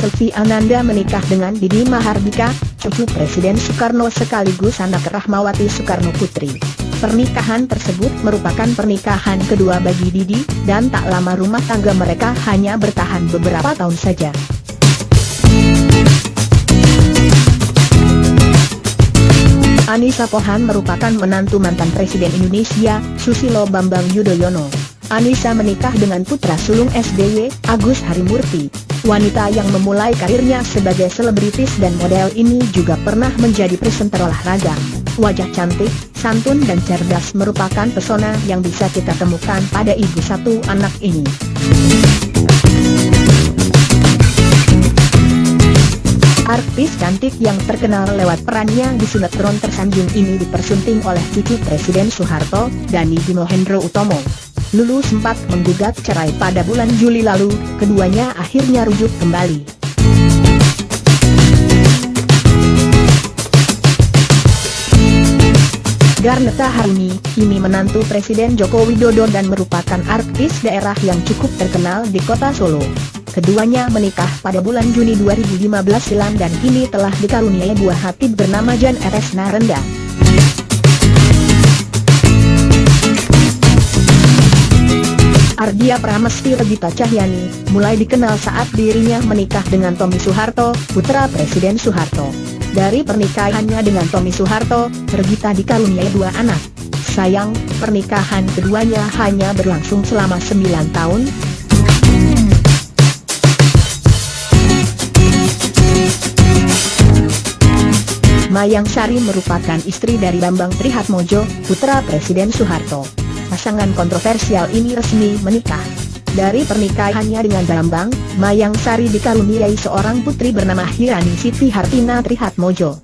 Selvi Ananda menikah dengan Didi Mahardika, cucu Presiden Soekarno sekaligus anak Rahmawati Soekarno Putri. Pernikahan tersebut merupakan pernikahan kedua bagi Didi, dan tak lama rumah tangga mereka hanya bertahan beberapa tahun saja. Anissa Pohan merupakan menantu mantan Presiden Indonesia, Susilo Bambang Yudhoyono. Anissa menikah dengan putra sulung SBY, Agus Harimurti. Wanita yang memulai karirnya sebagai selebritis dan model ini juga pernah menjadi presenter olahraga. Wajah cantik, santun dan cerdas merupakan pesona yang bisa kita temukan pada ibu satu anak ini. Artis cantik yang terkenal lewat perannya di sinetron tersanjung ini dipersunting oleh cucu Presiden Soeharto, Dani Dimohendro Utomo. Lulu sempat menggugat cerai pada bulan Juli lalu, keduanya akhirnya rujuk kembali. Garneta Haruni, kini menantu Presiden Joko Widodo dan merupakan artis daerah yang cukup terkenal di kota Solo. Keduanya menikah pada bulan Juni 2015 silam dan kini telah dikaruniai buah hati bernama Jan Eres Narenda. Ardia Pramesti Regita Cahyani, mulai dikenal saat dirinya menikah dengan Tommy Soeharto, putra Presiden Soeharto. Dari pernikahannya dengan Tommy Soeharto, Regita dikaruniai dua anak. Sayang, pernikahan keduanya hanya berlangsung selama 9 tahun, Mayang Sari merupakan istri dari Bambang Trihatmojo, putra Presiden Soeharto. Pasangan kontroversial ini resmi menikah. Dari pernikahannya dengan Bambang, Mayang Sari dikaruniai seorang putri bernama Hirani Siti Hartina Trihatmojo.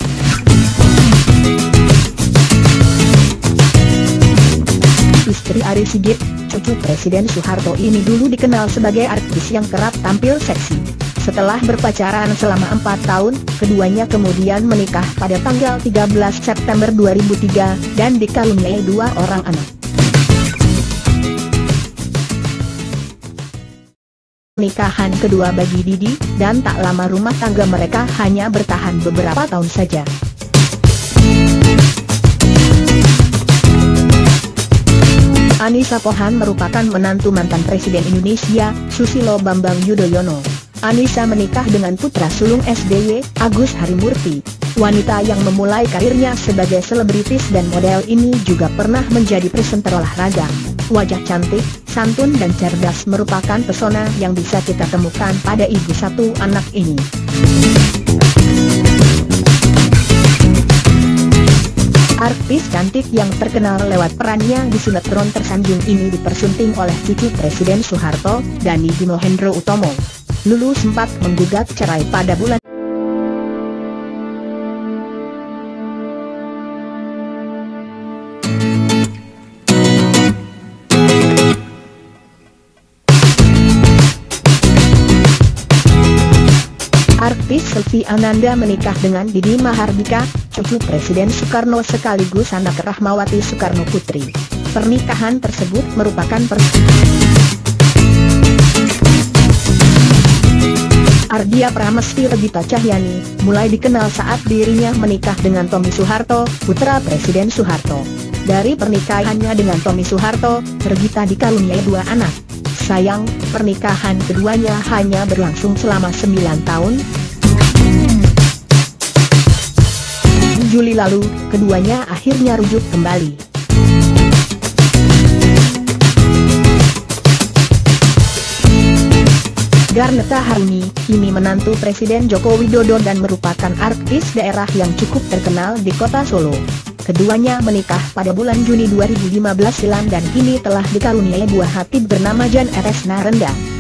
Istri Ari Sigit, cucu Presiden Soeharto ini dulu dikenal sebagai artis yang kerap tampil seksi. Setelah berpacaran selama empat tahun, keduanya kemudian menikah pada tanggal 13 September 2003, dan dikaruniai dua orang anak. Nikahan kedua bagi Didi, dan tak lama rumah tangga mereka hanya bertahan beberapa tahun saja. Anissa Pohan merupakan menantu mantan Presiden Indonesia, Susilo Bambang Yudhoyono. Anissa menikah dengan putra sulung SBY, Agus Harimurti. Wanita yang memulai karirnya sebagai selebritis dan model ini juga pernah menjadi presenter olahraga. Wajah cantik, santun dan cerdas merupakan pesona yang bisa kita temukan pada ibu satu anak ini. Artis cantik yang terkenal lewat perannya di sinetron tersanjung ini dipersunting oleh cucu Presiden Soeharto, Dani Dimohendro Utomo. Lulu sempat menggugat cerai pada bulan Artis Selvi Ananda menikah dengan Didi Mahardika, cucu Presiden Soekarno sekaligus anak Rahmawati Soekarno Putri. Pernikahan tersebut merupakan pernikahan Ardia Pramesti Regita Cahyani, mulai dikenal saat dirinya menikah dengan Tommy Soeharto, putra Presiden Soeharto. Dari pernikahannya dengan Tommy Soeharto, Regita dikaruniai dua anak. Sayang, pernikahan keduanya hanya berlangsung selama 9 tahun. Juli lalu, keduanya akhirnya rujuk kembali. Garneta Haruni, kini menantu Presiden Joko Widodo dan merupakan artis daerah yang cukup terkenal di kota Solo. Keduanya menikah pada bulan Juni 2015 silam dan kini telah dikaruniai buah hati bernama Jan Eres Narenda.